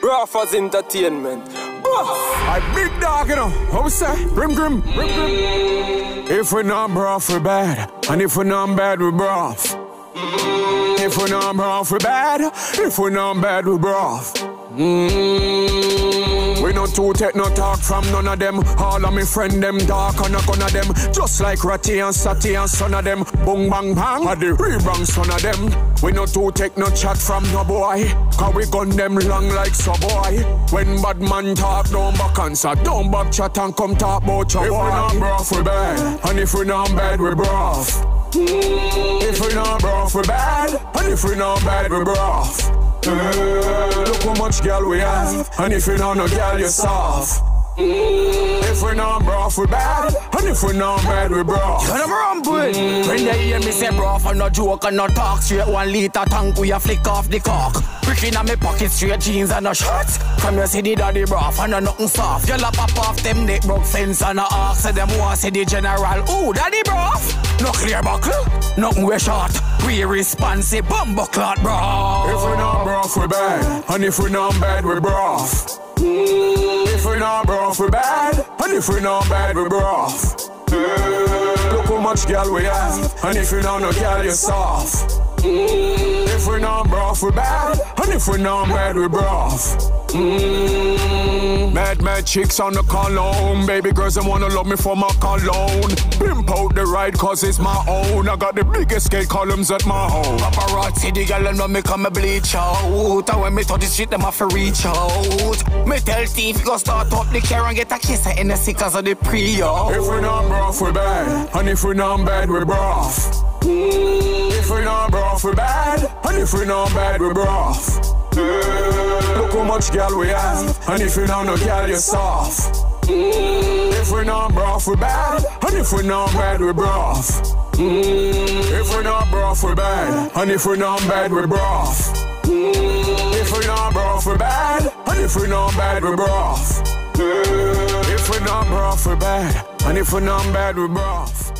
Brafazz Entertainment. I big dog, you know. How we say? Grim, grim, grim, grim. If we're not broth, we bad. And if we're not bad, we're broth. If we're not broth, we're bad. If we're not bad, we broth. Mm. We no two take no talk from none of them. All of me friend them dark and a gun of them. Just like Ratty and Satty and son of them. Boom bang bang, a the rebound son of them. We no two take no chat from no boy. Cause we gun them long like so boy. When bad man talk, don't back answer. Don't back chat and come talk about your if boy. If we not broth, we bad. And if we not bad, we broth. Hmm. If we not broth, we bad. And if we not bad, we broth. How much girl we have, and if you know no girl, you're soft. If we not broth, we bad. And if we not bad, we broth. You know I'm. Mm. When they hear me say broth, and no joke and no talk straight. One liter tank, we a flick off the cock. Brick in my pocket, straight jeans and no shirts. Come here, see the daddy broth, and no nothing soft. Y'all pop off them neck broke fence and no arc. Say them want see the general. Ooh, daddy broth. No clear buckle, nothing we short. We responsive, bumbo clot broth. If we not broth, we bad. And if we not bad, we broth. Mm. If we not broth, we bad. And if we not bad, we broth. Look how much girl we have. And if you not no girl, you're soft. If we're not broth, we're bad. And if we're not bad, we're broth. Mm. Mad, mad chicks on the cologne. Baby girls, they wanna love me for my cologne. Pimp out the ride, cause it's my own. I got the biggest skate columns at my home. Paparazzi, the girl, know me come bleach out. And when me touch the shit, them have to reach out. Me tell Steve, go start up the car and get a kiss in the cause of the pre-o. If we're not broth, we're bad. And if we're not bad, we're broth. If we not broth, we bad. And if we not bad, we broth. Look how much girl we have, and if you know no girl, you're soft. If we not broth, we bad, and if we not bad, we broth. If we not broth, we bad, and if we not bad, we broth. If we not broth, we bad, and if we not bad, we broth. If we not broth, we bad, and if we not bad, we broth.